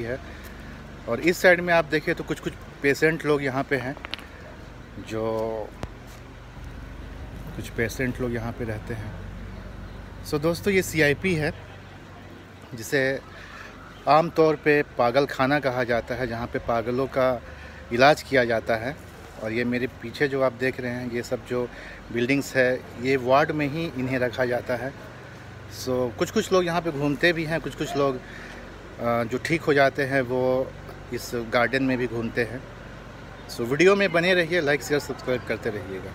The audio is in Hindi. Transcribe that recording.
होती है। और इस साइड में आप देखें तो कुछ कुछ पेशेंट लोग यहाँ पे हैं जो कुछ पेशेंट लोग यहाँ पे रहते हैं। सो दोस्तों ये सीआईपी है जिसे आम तौर पे पागल खाना कहा जाता है जहाँ पे पागलों का इलाज किया जाता है। और ये मेरे पीछे जो आप देख रहे हैं ये सब जो बिल्डिंग्स है ये वार्ड में ही इन्हें रखा जाता है। सो so, कुछ कुछ लोग यहाँ पे घूमते भी हैं कुछ कुछ लोग जो ठीक हो जाते हैं, वो इस गार्डन में भी घूमते हैं। सो वीडियो में बने रहिए, लाइक, शेयर, सब्सक्राइब करते रहिएगा।